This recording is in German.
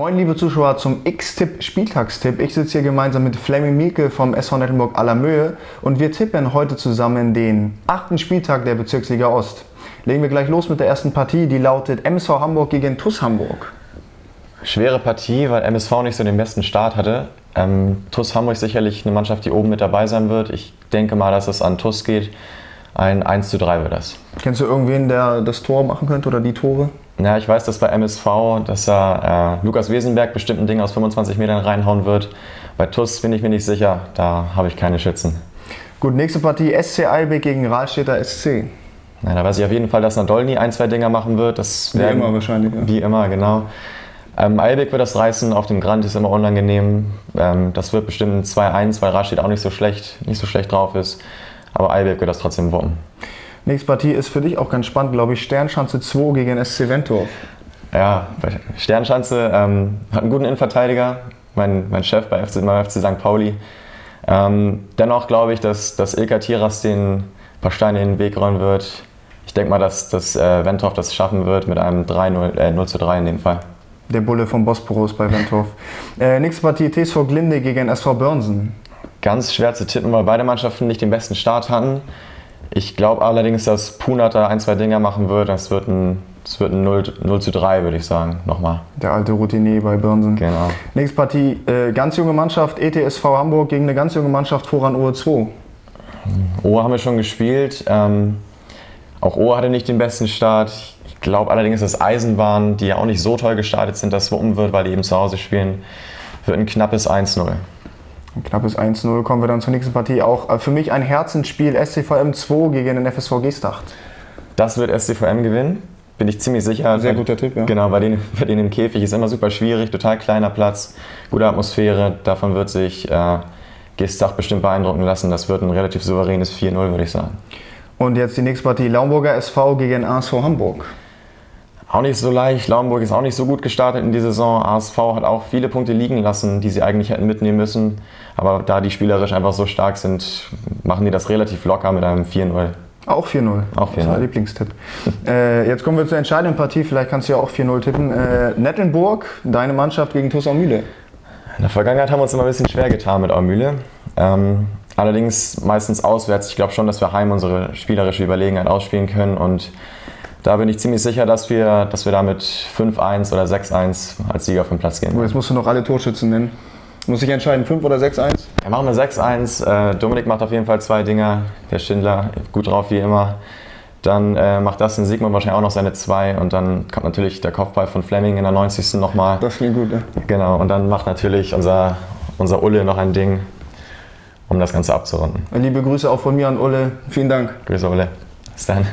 Moin liebe Zuschauer zum X-Tipp Spieltagstipp. Ich sitze hier gemeinsam mit Flaming Mieke vom SV Nettenburg Allermöhe und wir tippen heute zusammen den achten Spieltag der Bezirksliga Ost. Legen wir gleich los mit der ersten Partie, die lautet MSV Hamburg gegen TuS Hamburg. Schwere Partie, weil MSV nicht so den besten Start hatte. Ähm, TuS Hamburg sicherlich eine Mannschaft, die oben mit dabei sein wird. Ich denke mal, dass es an TuS geht. Ein 1 zu 3 wird das. Kennst du irgendwen, der das Tor machen könnte oder die Tore? Ja, ich weiß, dass bei MSV, dass da äh, Lukas Wesenberg bestimmt ein Ding aus 25 Metern reinhauen wird. Bei TUS bin ich mir nicht sicher, da habe ich keine Schützen. Gut, nächste Partie SC Eilbeck gegen Rahlstädter SC. Ja, da weiß ich auf jeden Fall, dass Nadolny ein, zwei Dinger machen wird. Das wie immer wahrscheinlich. Ja. Wie immer, genau. Ähm, Eilbeck wird das reißen, auf dem Grand ist immer unangenehm. Ähm, das wird bestimmt ein 2-1, weil Rahlstedt auch nicht so schlecht, nicht so schlecht drauf ist. Aber Eilberg wird das trotzdem wuppen. Nächste Partie ist für dich auch ganz spannend, glaube ich. Sternschanze 2 gegen SC Ventorf. Ja, Sternschanze ähm, hat einen guten Innenverteidiger, mein, mein Chef bei FC, beim FC St. Pauli. Ähm, dennoch glaube ich, dass, dass Ilka Tiras den paar Steine in den Weg räumen wird. Ich denke mal, dass, dass äh, Ventorf das schaffen wird mit einem 3-0, äh, 0 zu 3 in dem Fall. Der Bulle vom Bosporus bei Ventorf. äh, nächste Partie TSV Glinde gegen SV Börnsen. Ganz schwer zu tippen, weil beide Mannschaften nicht den besten Start hatten. Ich glaube allerdings, dass Punat da ein, zwei Dinger machen wird. Das wird ein, das wird ein 0, 0 zu 3, würde ich sagen. Nochmal. Der alte Routinier bei Börnsen. Genau. Nächste Partie, äh, ganz junge Mannschaft, ETSV Hamburg gegen eine ganz junge Mannschaft, Voran OE2. OE haben wir schon gespielt. Ähm, auch OE hatte nicht den besten Start. Ich glaube allerdings, dass Eisenbahn, die ja auch nicht so toll gestartet sind, das wuppen wird, weil die eben zu Hause spielen, wird ein knappes 1-0. Ein knappes 1-0 kommen wir dann zur nächsten Partie. Auch äh, für mich ein Herzensspiel SCVM 2 gegen den FSV Gestacht. Das wird SCVM gewinnen, bin ich ziemlich sicher. Sehr guter Tipp, ja. Genau, bei denen, bei denen im Käfig ist immer super schwierig, total kleiner Platz, gute Atmosphäre. Davon wird sich äh, Gestacht bestimmt beeindrucken lassen. Das wird ein relativ souveränes 4-0, würde ich sagen. Und jetzt die nächste Partie, Laumburger SV gegen ASV Hamburg auch nicht so leicht. Lauenburg ist auch nicht so gut gestartet in die Saison. ASV hat auch viele Punkte liegen lassen, die sie eigentlich hätten mitnehmen müssen. Aber da die spielerisch einfach so stark sind, machen die das relativ locker mit einem 4-0. Auch 4-0. Auch 4-0. Das ist mein Lieblingstipp. äh, jetzt kommen wir zur entscheidenden Partie. Vielleicht kannst du ja auch 4-0 tippen. Äh, Nettelnburg, deine Mannschaft gegen TuS Aumühle. In der Vergangenheit haben wir uns immer ein bisschen schwer getan mit Aumühle. Ähm, allerdings meistens auswärts. Ich glaube schon, dass wir heim unsere spielerische Überlegenheit ausspielen können und da bin ich ziemlich sicher, dass wir, dass wir da mit 5-1 oder 6-1 als Sieger vom Platz gehen. Oh, jetzt musst du noch alle Torschützen nennen. Muss ich entscheiden, 5 oder 6-1? Ja, machen wir 6-1. Äh, Dominik macht auf jeden Fall zwei Dinger. Der Schindler gut drauf wie immer. Dann äh, macht das in Sigmund wahrscheinlich auch noch seine zwei und dann kommt natürlich der Kopfball von Fleming in der 90. nochmal. Das klingt gut, ja. Genau, und dann macht natürlich unser, unser Ulle noch ein Ding, um das Ganze abzurunden. Liebe Grüße auch von mir an Ulle. Vielen Dank. Grüße, Ulle. Bis dann.